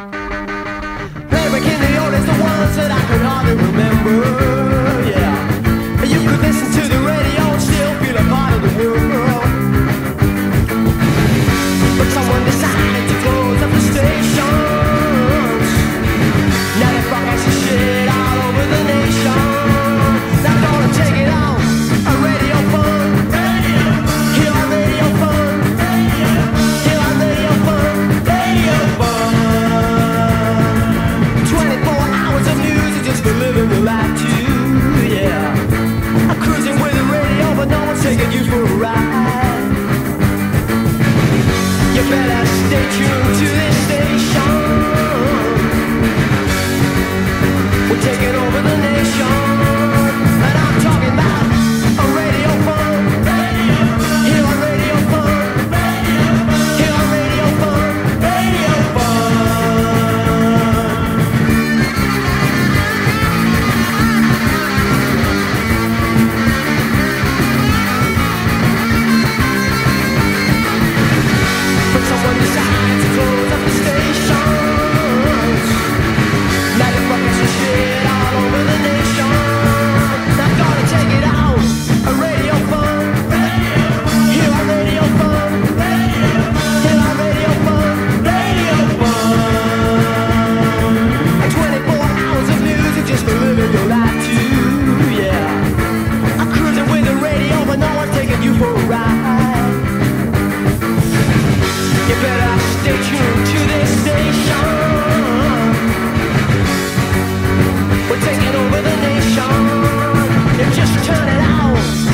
Play back in the ones that I remember. We're taking over the nation. now.